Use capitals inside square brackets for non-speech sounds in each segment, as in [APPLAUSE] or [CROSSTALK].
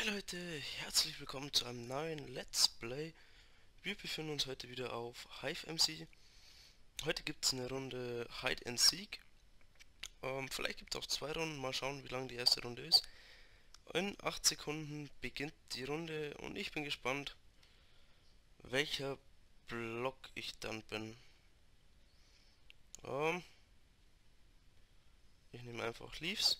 Hi Leute, herzlich willkommen zu einem neuen Let's Play. Wir befinden uns heute wieder auf Hive MC. Heute gibt es eine Runde Hide and Seek. Ähm, vielleicht gibt es auch zwei Runden, mal schauen wie lang die erste Runde ist. In 8 Sekunden beginnt die Runde und ich bin gespannt, welcher Block ich dann bin. Ähm, ich nehme einfach Leaves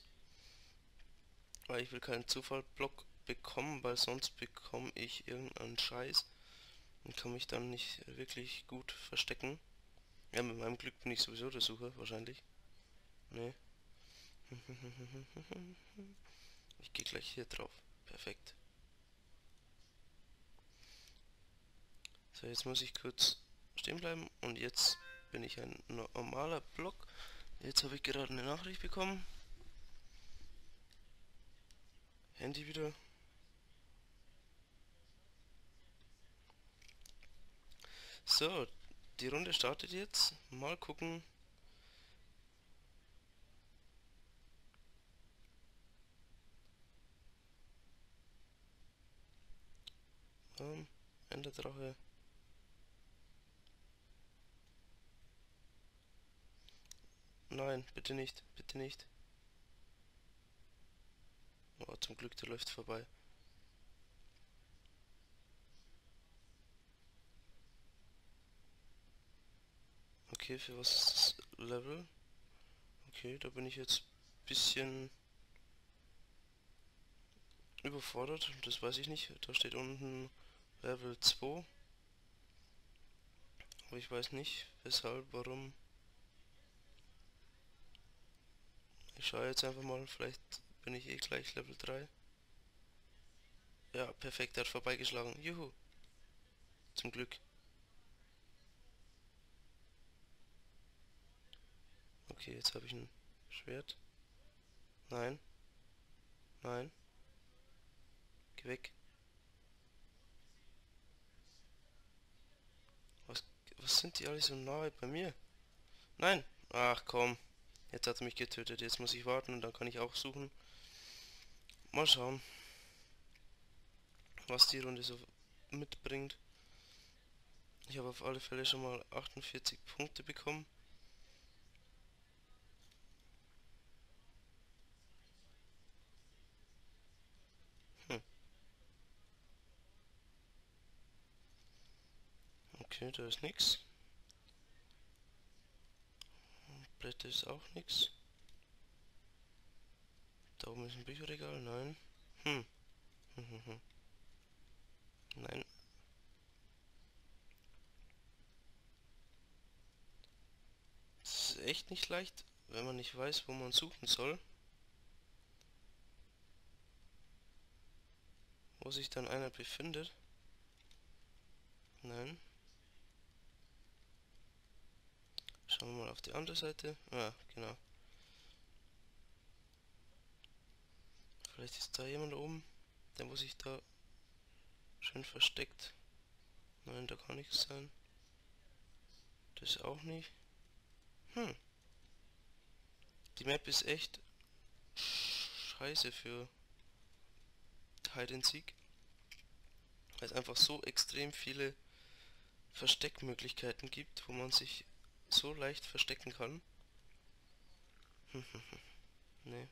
weil ich will keinen Zufallblock bekommen, weil sonst bekomme ich irgendeinen Scheiß und kann mich dann nicht wirklich gut verstecken. Ja, mit meinem Glück bin ich sowieso der Sucher, wahrscheinlich. Nee. [LAUGHS] Ich gehe gleich hier drauf. Perfekt. So, jetzt muss ich kurz stehen bleiben und jetzt bin ich ein normaler Block. Jetzt habe ich gerade eine Nachricht bekommen. Handy wieder. So, die Runde startet jetzt. Mal gucken. Ähm, Enderdrache. Nein, bitte nicht, bitte nicht. Oh, zum Glück, der läuft vorbei. Okay, für was ist das Level? Okay, da bin ich jetzt bisschen überfordert. Das weiß ich nicht. Da steht unten Level 2. Aber ich weiß nicht, weshalb, warum. Ich schaue jetzt einfach mal, vielleicht bin ich eh gleich Level 3. Ja, perfekt, er hat vorbeigeschlagen. Juhu. Zum Glück. Okay, jetzt habe ich ein Schwert. Nein. Nein. Geh weg. Was, was sind die alle so nahe bei mir? Nein. Ach komm. Jetzt hat er mich getötet. Jetzt muss ich warten und dann kann ich auch suchen. Mal schauen, was die Runde so mitbringt. Ich habe auf alle Fälle schon mal 48 Punkte bekommen. Hm. Okay, da ist nichts. Blätter ist auch nichts. Da oben ist ein Bücherregal, nein. Hm. [LAUGHS] Nein. Das ist echt nicht leicht, wenn man nicht weiß, wo man suchen soll. Wo sich dann einer befindet. Nein. Schauen wir mal auf die andere Seite. Ah, genau. Vielleicht ist da jemand oben, der muss sich da schön versteckt. Nein, da kann nichts sein. Das auch nicht. Hm. Die Map ist echt scheiße für Hide and Seek. Weil es einfach so extrem viele Versteckmöglichkeiten gibt, wo man sich so leicht verstecken kann. [LAUGHS] nee.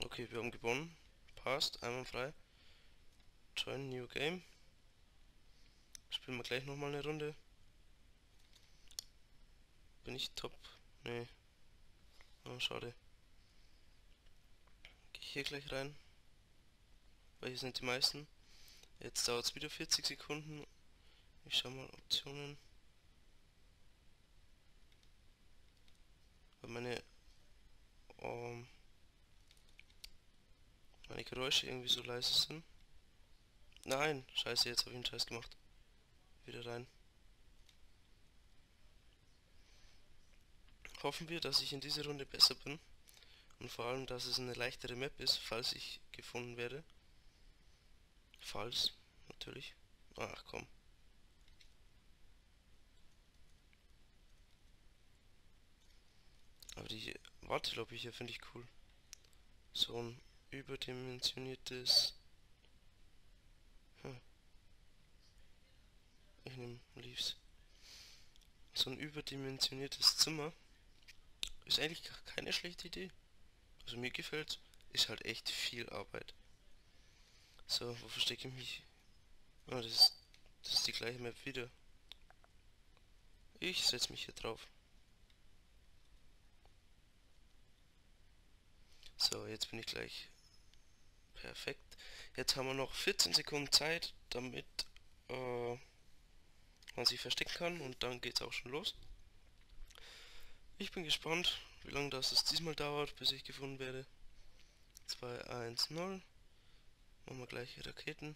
Okay, wir haben gewonnen. Passt, einmal frei. Join New Game. Spielen wir gleich nochmal eine Runde. Bin ich top? Nee. Oh, schade. Gehe ich hier gleich rein. Weil hier sind die meisten. Jetzt dauert es wieder 40 Sekunden. Ich schau mal Optionen. Weil meine um, ähm, meine Geräusche irgendwie so leise sind. Nein, scheiße, jetzt habe ich einen Scheiß gemacht. Wieder rein. Hoffen wir, dass ich in dieser Runde besser bin. Und vor allem, dass es eine leichtere Map ist, falls ich gefunden werde. Falls, natürlich. Ach komm. Aber die Wartelobby hier finde ich cool. so ein überdimensioniertes... Hm. Ich nehme Leaves. So ein überdimensioniertes Zimmer ist eigentlich keine schlechte Idee. Also mir gefällt ist halt echt viel Arbeit. So, wo verstecke ich mich? Oh, das ist, das ist die gleiche Map wieder. Ich setze mich hier drauf. So, jetzt bin ich gleich perfekt. Jetzt haben wir noch 14 Sekunden Zeit, damit äh, man sich verstecken kann und dann geht es auch schon los. Ich bin gespannt, wie lange das es diesmal dauert, bis ich gefunden werde. 2, 1, 0. Machen wir gleich Raketen.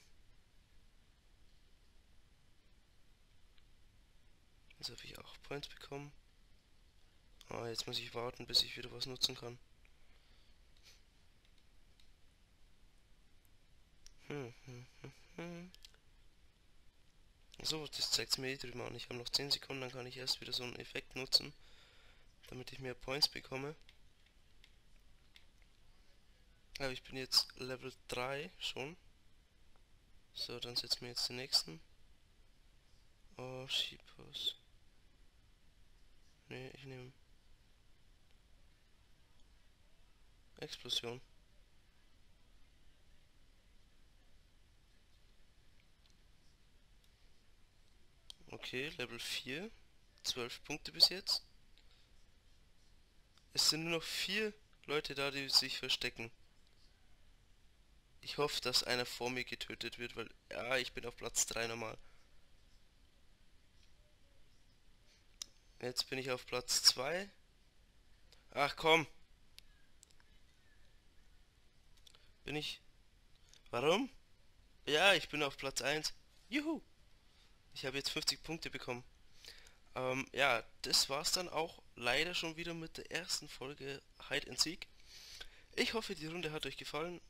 Jetzt habe ich auch Points bekommen. Ah, jetzt muss ich warten, bis ich wieder was nutzen kann. Hm, hm. So, das zeigt mir eh drüben an. Ich habe noch 10 Sekunden, dann kann ich erst wieder so einen Effekt nutzen, damit ich mehr Points bekomme. Aber ich bin jetzt Level 3 schon. So, dann setzen wir jetzt den nächsten. Oh, Sheepos. Ne, ich nehme Explosion. Okay, Level 4. 12 Punkte bis jetzt. Es sind nur noch vier Leute da, die sich verstecken. Ich hoffe, dass einer vor mir getötet wird, weil... Ja, ich bin auf Platz 3 normal. Jetzt bin ich auf Platz 2. Ach komm. Bin ich... Warum? Ja, ich bin auf Platz 1. Juhu. Ich habe jetzt 50 Punkte bekommen. Ähm, ja, das war's dann auch leider schon wieder mit der ersten Folge Hide and Seek. Ich hoffe, die Runde hat euch gefallen.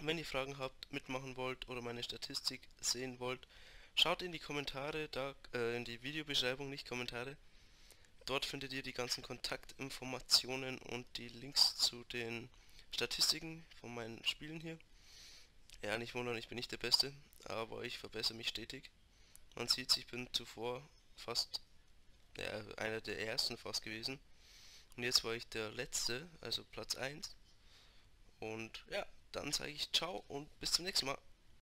Wenn ihr Fragen habt, mitmachen wollt oder meine Statistik sehen wollt, schaut in die Kommentare, da äh, in die Videobeschreibung, nicht Kommentare. Dort findet ihr die ganzen Kontaktinformationen und die Links zu den Statistiken von meinen Spielen hier. Ja, nicht wundern, ich bin nicht der Beste, aber ich verbessere mich stetig. Man sieht, ich bin zuvor fast ja, einer der ersten fast gewesen. Und jetzt war ich der letzte, also Platz 1. Und ja, dann sage ich ciao und bis zum nächsten Mal.